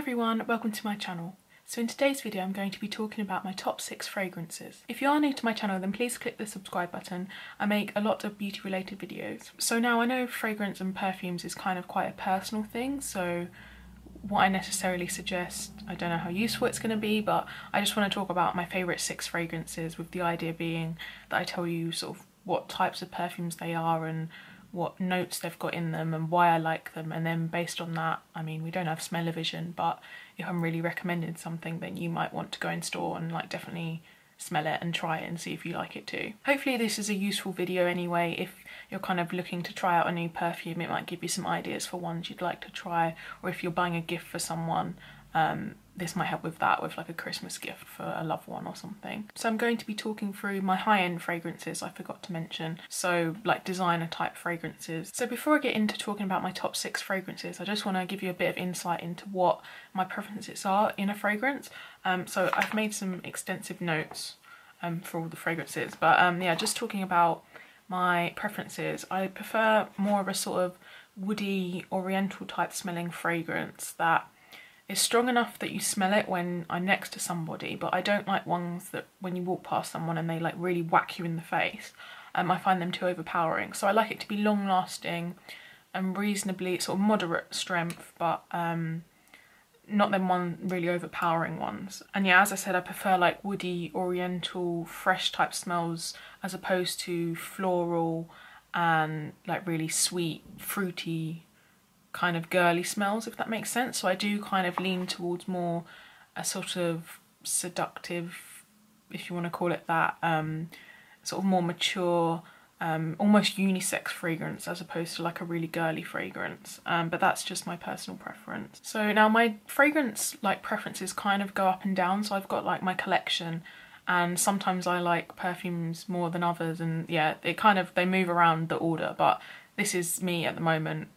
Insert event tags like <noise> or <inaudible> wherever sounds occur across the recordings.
everyone, welcome to my channel. So in today's video I'm going to be talking about my top 6 fragrances. If you are new to my channel then please click the subscribe button. I make a lot of beauty related videos. So now I know fragrance and perfumes is kind of quite a personal thing so what I necessarily suggest, I don't know how useful it's going to be but I just want to talk about my favourite 6 fragrances with the idea being that I tell you sort of what types of perfumes they are and what notes they've got in them and why I like them and then based on that I mean we don't have smell-o-vision but if I'm really recommending something then you might want to go in store and like definitely smell it and try it and see if you like it too. Hopefully this is a useful video anyway if you're kind of looking to try out a new perfume it might give you some ideas for ones you'd like to try or if you're buying a gift for someone um, this might help with that with like a Christmas gift for a loved one or something. So I'm going to be talking through my high-end fragrances I forgot to mention, so like designer type fragrances. So before I get into talking about my top six fragrances, I just want to give you a bit of insight into what my preferences are in a fragrance. Um, so I've made some extensive notes um, for all the fragrances, but um, yeah, just talking about my preferences, I prefer more of a sort of woody oriental type smelling fragrance that is strong enough that you smell it when I'm next to somebody, but I don't like ones that when you walk past someone and they like really whack you in the face. Um, I find them too overpowering. So I like it to be long lasting and reasonably sort of moderate strength, but um, not them one really overpowering ones. And yeah, as I said, I prefer like woody, oriental, fresh type smells as opposed to floral and like really sweet, fruity kind of girly smells, if that makes sense. So I do kind of lean towards more a sort of seductive, if you want to call it that, um, sort of more mature, um, almost unisex fragrance as opposed to like a really girly fragrance. Um, but that's just my personal preference. So now my fragrance like preferences kind of go up and down. So I've got like my collection and sometimes I like perfumes more than others and yeah, it kind of, they move around the order, but this is me at the moment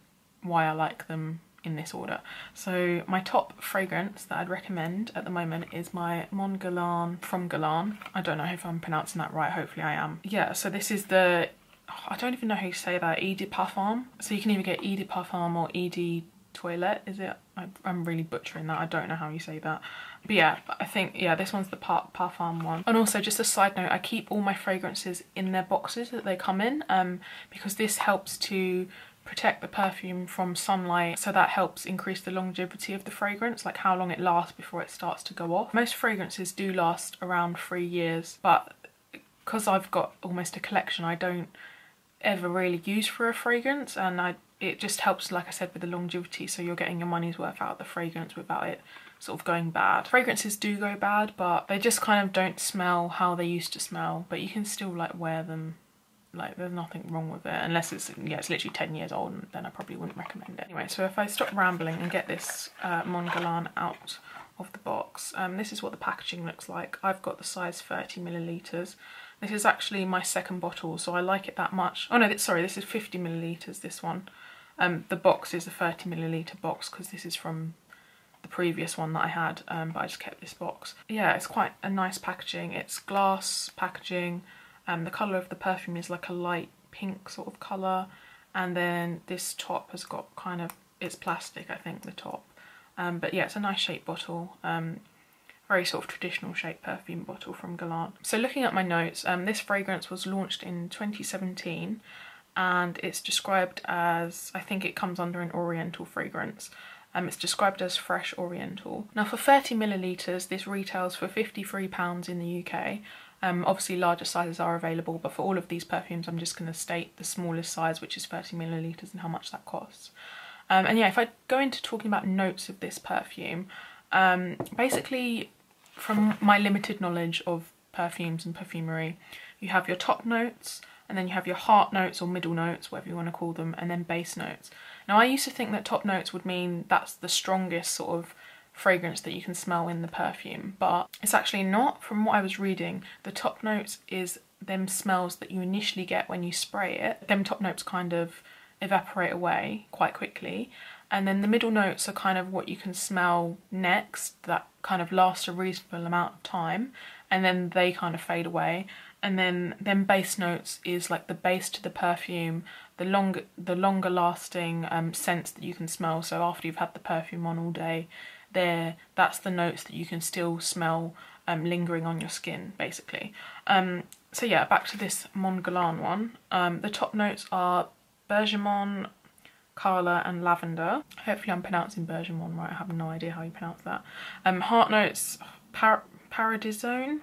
why I like them in this order. So my top fragrance that I'd recommend at the moment is my Mon Guerlain from Galan. I don't know if I'm pronouncing that right, hopefully I am. Yeah, so this is the, I don't even know how you say that, Eau de Parfum. So you can either get Eau de Parfum or Eau de Toilette, is it? I, am really butchering that, I don't know how you say that. But yeah, I think, yeah, this one's the Par Parfum one. And also, just a side note, I keep all my fragrances in their boxes that they come in um, because this helps to protect the perfume from sunlight so that helps increase the longevity of the fragrance like how long it lasts before it starts to go off most fragrances do last around three years but because I've got almost a collection I don't ever really use for a fragrance and I it just helps like I said with the longevity so you're getting your money's worth out of the fragrance without it sort of going bad. Fragrances do go bad but they just kind of don't smell how they used to smell but you can still like wear them like there's nothing wrong with it unless it's yeah it's literally 10 years old and then I probably wouldn't recommend it. Anyway so if I stop rambling and get this uh, out of the box um, this is what the packaging looks like. I've got the size 30 milliliters. This is actually my second bottle so I like it that much. Oh no sorry this is 50 milliliters this one. Um, the box is a 30 milliliter box because this is from the previous one that I had um, but I just kept this box. Yeah it's quite a nice packaging. It's glass packaging um, the colour of the perfume is like a light pink sort of colour and then this top has got kind of, it's plastic I think the top. Um, but yeah, it's a nice shaped bottle. Um, very sort of traditional shaped perfume bottle from Guerlain. So looking at my notes, um, this fragrance was launched in 2017 and it's described as, I think it comes under an oriental fragrance. Um, it's described as fresh oriental. Now for 30 millilitres, this retails for £53 in the UK um, obviously larger sizes are available, but for all of these perfumes I'm just going to state the smallest size, which is 30 millilitres and how much that costs. Um, and yeah, if I go into talking about notes of this perfume, um, basically from my limited knowledge of perfumes and perfumery, you have your top notes, and then you have your heart notes or middle notes, whatever you want to call them, and then base notes. Now I used to think that top notes would mean that's the strongest sort of fragrance that you can smell in the perfume but it's actually not. From what I was reading the top notes is them smells that you initially get when you spray it. Them top notes kind of evaporate away quite quickly. And then the middle notes are kind of what you can smell next that kind of last a reasonable amount of time and then they kind of fade away. And then then base notes is like the base to the perfume the longer the longer lasting um, scents that you can smell. So after you've had the perfume on all day there that's the notes that you can still smell um, lingering on your skin basically. Um, so yeah, back to this Mon Guerlain one. Um, the top notes are bergamot, Carla and lavender. Hopefully I'm pronouncing bergamot right, I have no idea how you pronounce that. Um, heart notes, par paradisone.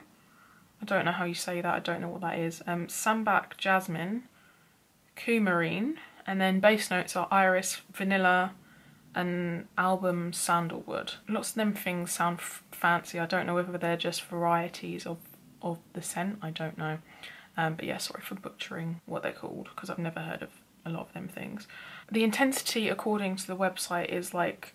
I don't know how you say that, I don't know what that is. Um, sambac jasmine, coumarine, and then base notes are iris, vanilla, and album sandalwood. Lots of them things sound fancy. I don't know whether they're just varieties of, of the scent. I don't know. Um, but yeah, sorry for butchering what they're called because I've never heard of a lot of them things. The intensity according to the website is like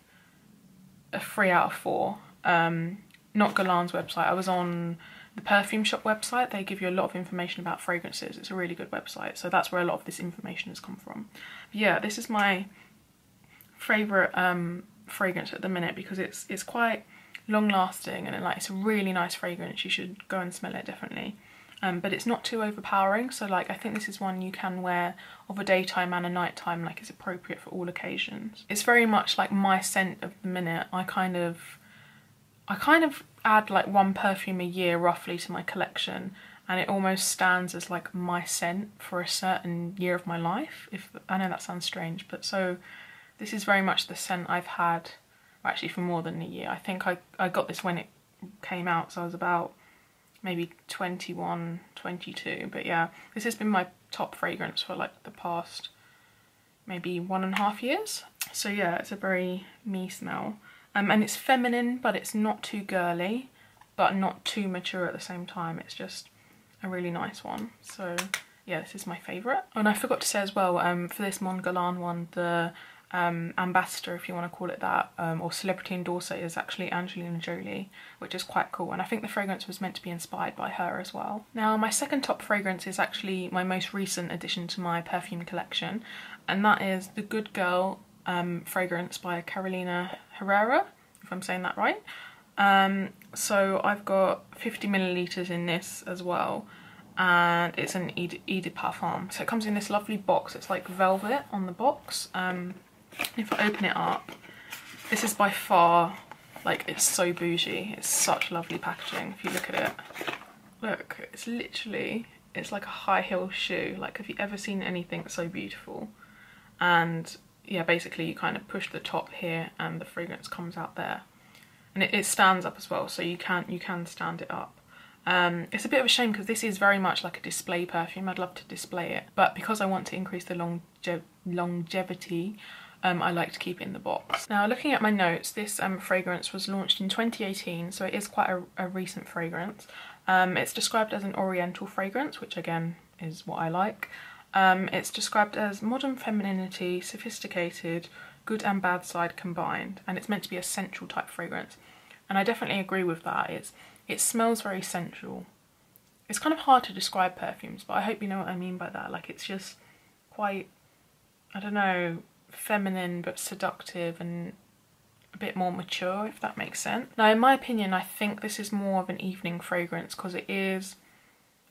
a three out of four. Um, not Guerlain's website. I was on the perfume shop website. They give you a lot of information about fragrances. It's a really good website. So that's where a lot of this information has come from. But yeah, this is my favourite um, fragrance at the minute because it's it's quite long lasting and like it's a really nice fragrance. You should go and smell it definitely. Um, but it's not too overpowering so like I think this is one you can wear of a daytime and a nighttime like it's appropriate for all occasions. It's very much like my scent of the minute. I kind of I kind of add like one perfume a year roughly to my collection and it almost stands as like my scent for a certain year of my life. If I know that sounds strange but so this is very much the scent I've had actually for more than a year. I think I, I got this when it came out, so I was about maybe 21, 22. But yeah, this has been my top fragrance for like the past maybe one and a half years. So yeah, it's a very me smell. Um, and it's feminine, but it's not too girly, but not too mature at the same time. It's just a really nice one. So yeah, this is my favourite. Oh, and I forgot to say as well, um, for this Mon Guerlain one, the um, ambassador, if you want to call it that, um, or celebrity endorser is actually Angelina Jolie, which is quite cool. And I think the fragrance was meant to be inspired by her as well. Now, my second top fragrance is actually my most recent addition to my perfume collection, and that is the Good Girl um, fragrance by Carolina Herrera, if I'm saying that right. Um, so I've got 50 milliliters in this as well and it's an Eau de Parfum. So it comes in this lovely box, it's like velvet on the box. Um, if I open it up, this is by far, like it's so bougie. It's such lovely packaging if you look at it. Look, it's literally, it's like a high heel shoe. Like have you ever seen anything so beautiful? And yeah, basically you kind of push the top here and the fragrance comes out there. And it, it stands up as well, so you can, you can stand it up. Um, it's a bit of a shame because this is very much like a display perfume. I'd love to display it, but because I want to increase the longe longevity um, I like to keep in the box. Now looking at my notes, this um, fragrance was launched in 2018, so it is quite a, a recent fragrance. Um, it's described as an oriental fragrance, which again is what I like. Um, it's described as modern femininity, sophisticated, good and bad side combined, and it's meant to be a sensual type fragrance. And I definitely agree with that. It's It smells very sensual. It's kind of hard to describe perfumes, but I hope you know what I mean by that. Like it's just quite, I don't know, feminine but seductive and a bit more mature if that makes sense. Now in my opinion I think this is more of an evening fragrance because it is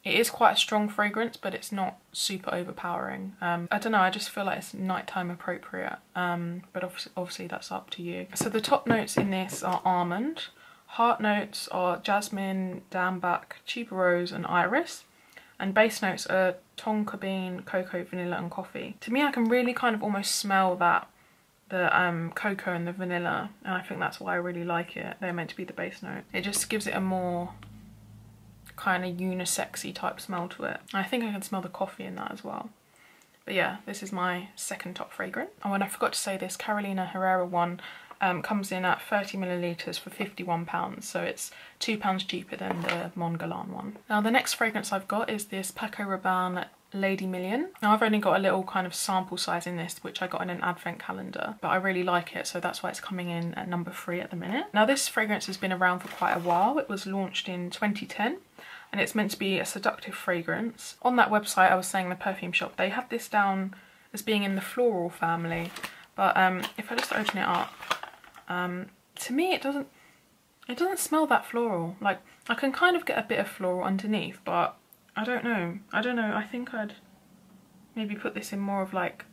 it is quite a strong fragrance but it's not super overpowering. Um, I don't know I just feel like it's nighttime appropriate um, but obviously, obviously that's up to you. So the top notes in this are almond, heart notes are jasmine, sambac, tuberose and iris and base notes are tonka bean, cocoa, vanilla and coffee. To me I can really kind of almost smell that the um, cocoa and the vanilla and I think that's why I really like it. They're meant to be the base note. It just gives it a more kind of unisexy type smell to it. I think I can smell the coffee in that as well. But yeah, this is my second top fragrance. Oh, and I forgot to say this Carolina Herrera one um, comes in at 30 millilitres for £51, so it's £2 cheaper than the Mon Guerlain one. Now the next fragrance I've got is this Paco Rabanne Lady Million. Now I've only got a little kind of sample size in this which I got in an advent calendar but I really like it so that's why it's coming in at number three at the minute. Now this fragrance has been around for quite a while. It was launched in 2010 and it's meant to be a seductive fragrance. On that website I was saying the perfume shop they have this down as being in the floral family but um, if I just open it up um, to me, it doesn't it doesn't smell that floral. Like I can kind of get a bit of floral underneath, but I don't know. I don't know. I think I'd maybe put this in more of like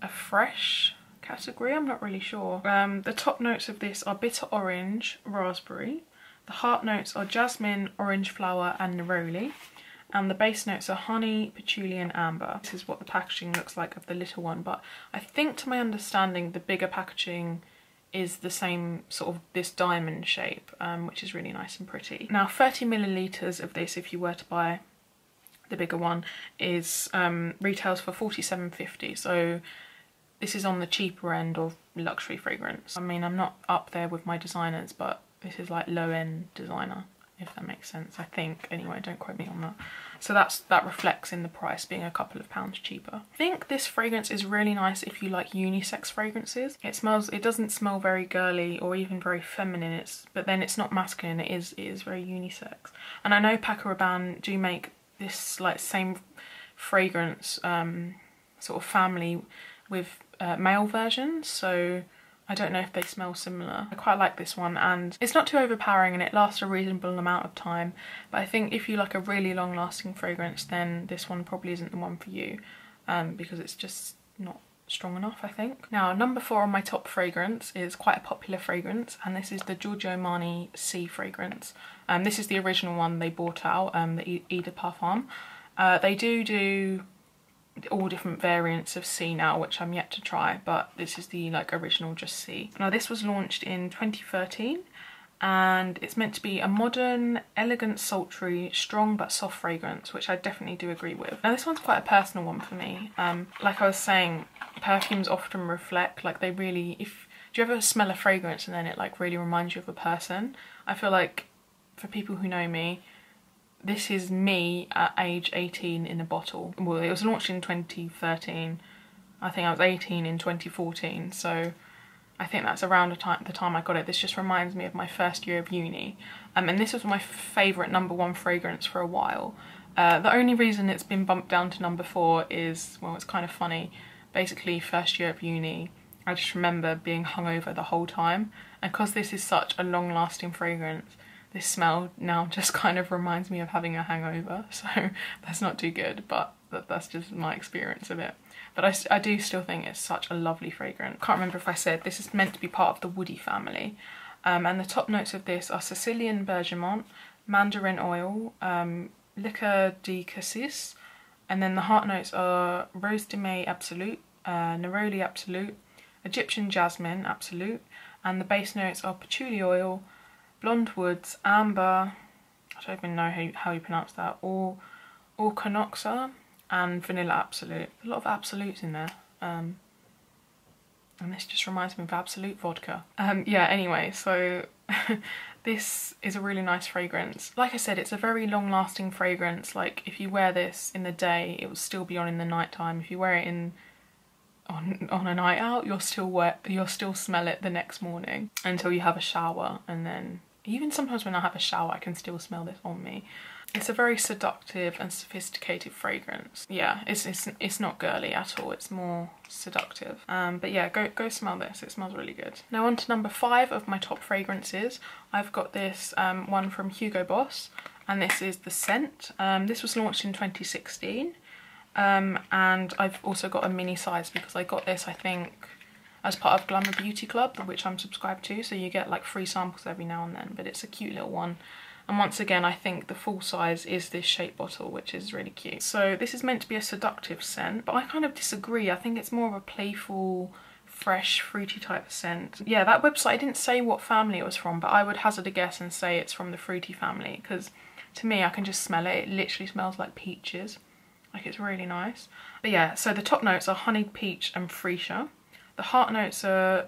a fresh category, I'm not really sure. Um, the top notes of this are bitter orange, raspberry. The heart notes are jasmine, orange flower and neroli. And the base notes are honey, patchouli and amber. This is what the packaging looks like of the little one, but I think to my understanding the bigger packaging is the same sort of this diamond shape, um, which is really nice and pretty. Now 30 millilitres of this, if you were to buy the bigger one, is um, retails for 47.50. So this is on the cheaper end of luxury fragrance. I mean, I'm not up there with my designers, but this is like low end designer if that makes sense. I think anyway, don't quote me on that. So that's that reflects in the price being a couple of pounds cheaper. I think this fragrance is really nice if you like unisex fragrances. It smells, it doesn't smell very girly or even very feminine, it's but then it's not masculine, it is, it is very unisex. And I know Paco Rabanne do make this like same fragrance um, sort of family with uh, male versions, so I don't know if they smell similar. I quite like this one and it's not too overpowering and it lasts a reasonable amount of time but I think if you like a really long lasting fragrance then this one probably isn't the one for you um, because it's just not strong enough I think. Now number four on my top fragrance is quite a popular fragrance and this is the Giorgio Armani Si fragrance. Um, this is the original one they bought out, um, the Eau de Parfum. Uh, they do do all different variants of Si now, which I'm yet to try, but this is the like original just Si. Now this was launched in 2013 and it's meant to be a modern, elegant, sultry, strong but soft fragrance, which I definitely do agree with. Now this one's quite a personal one for me. Um, like I was saying, perfumes often reflect, like they really, if, do you ever smell a fragrance and then it like really reminds you of a person? I feel like for people who know me, this is me at age 18 in a bottle. Well, it was launched in 2013. I think I was 18 in 2014, so I think that's around the time, the time I got it. This just reminds me of my first year of uni. Um, and this was my favourite number one fragrance for a while. Uh, the only reason it's been bumped down to number four is, well, it's kind of funny. Basically, first year of uni, I just remember being hungover the whole time. And because this is such a long lasting fragrance, this smell now just <laughs> kind of reminds me of having a hangover, <laughs> so that's not too good, but that, that's just my experience of it. But I, I do still think it's such a lovely fragrance. Can't remember if I said this is meant to be part of the woody family. Um, and the top notes of this are Sicilian bergamot, mandarin oil, um, liqueur de cassis, and then the heart notes are rose de may absolute, uh, neroli absolute, Egyptian jasmine absolute, and the base notes are patchouli oil, Blonde Woods, Amber, I don't even know how, how you pronounce that, or Orchanoxa, and Vanilla Absolute. A lot of absolutes in there. Um, and this just reminds me of Absolut vodka. Um, yeah, anyway, so <laughs> this is a really nice fragrance. Like I said, it's a very long lasting fragrance. Like if you wear this in the day, it will still be on in the night time. If you wear it in on on a night out, you'll still wear you'll still smell it the next morning until you have a shower and then even sometimes when I have a shower, I can still smell this on me. It's a very seductive and sophisticated fragrance. Yeah, it's, it's, it's not girly at all, it's more seductive. Um, but yeah, go, go smell this, it smells really good. Now on to number five of my top fragrances. I've got this um, one from Hugo Boss, and this is The Scent. Um, this was launched in 2016, um, and I've also got a mini size because I got this, I think, as part of Glamour Beauty Club, which I'm subscribed to, so you get like free samples every now and then, but it's a cute little one. And once again, I think the full size is this shape bottle, which is really cute. So this is meant to be a seductive scent, but I kind of disagree. I think it's more of a playful, fresh, fruity type of scent. Yeah, that website didn't say what family it was from, but I would hazard a guess and say it's from the fruity family, because to me, I can just smell it. It literally smells like peaches. Like, it's really nice. But yeah, so the top notes are honey, peach, and freesia. The heart notes are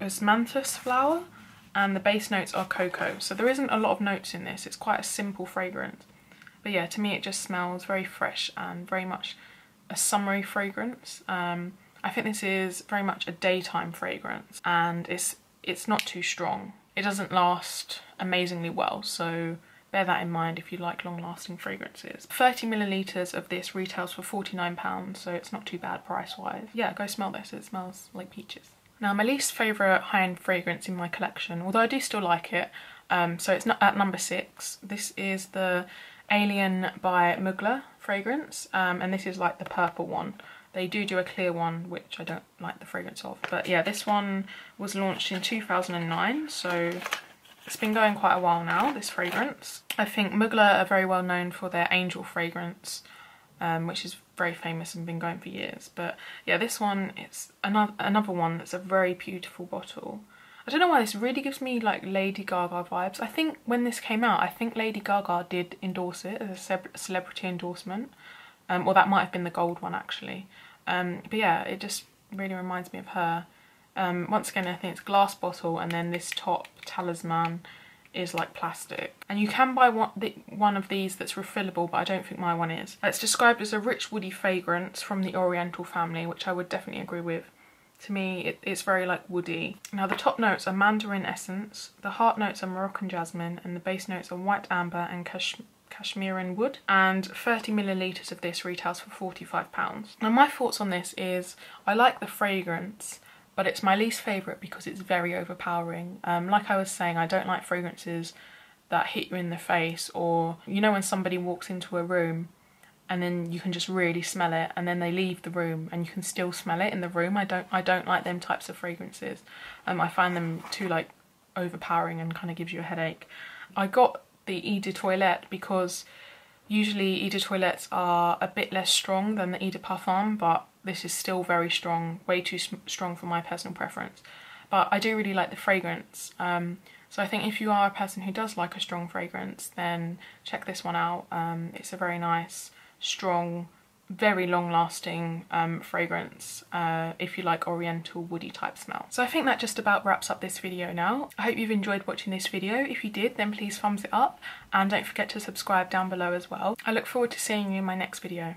osmanthus flower and the base notes are cocoa. So there isn't a lot of notes in this. It's quite a simple fragrance. But yeah, to me it just smells very fresh and very much a summery fragrance. Um, I think this is very much a daytime fragrance and it's it's not too strong. It doesn't last amazingly well, so bear that in mind if you like long-lasting fragrances. 30 millilitres of this retails for £49, so it's not too bad price-wise. Yeah, go smell this, it smells like peaches. Now my least favourite high-end fragrance in my collection, although I do still like it, um, so it's not at number six. This is the Alien by Mugler fragrance, um, and this is like the purple one. They do do a clear one, which I don't like the fragrance of. But yeah, this one was launched in 2009, so it's been going quite a while now, this fragrance. I think Mugler are very well known for their angel fragrance, um, which is very famous and been going for years. But yeah, this one, it's another, another one that's a very beautiful bottle. I don't know why this really gives me like Lady Gaga vibes. I think when this came out, I think Lady Gaga did endorse it as a celebrity endorsement. Um, or that might have been the gold one actually. Um, but yeah, it just really reminds me of her. Um, once again, I think it's glass bottle and then this top talisman is like plastic. And you can buy one, the, one of these that's refillable, but I don't think my one is. It's described as a rich woody fragrance from the Oriental family, which I would definitely agree with. To me, it, it's very like woody. Now the top notes are mandarin essence, the heart notes are Moroccan jasmine, and the base notes are white amber and cashmere Cashmeran wood and 30 millilitres of this retails for £45. Now my thoughts on this is I like the fragrance but it's my least favourite because it's very overpowering. Um, like I was saying I don't like fragrances that hit you in the face or you know when somebody walks into a room and then you can just really smell it and then they leave the room and you can still smell it in the room. I don't I don't like them types of fragrances. Um, I find them too like overpowering and kind of gives you a headache. I got the Eau de Toilette because usually Eau de Toilettes are a bit less strong than the Eau de Parfum but this is still very strong, way too strong for my personal preference. But I do really like the fragrance. Um, so I think if you are a person who does like a strong fragrance then check this one out. Um, it's a very nice strong, very long lasting um, fragrance uh, if you like oriental woody type smell. So I think that just about wraps up this video now. I hope you've enjoyed watching this video. If you did then please thumbs it up and don't forget to subscribe down below as well. I look forward to seeing you in my next video.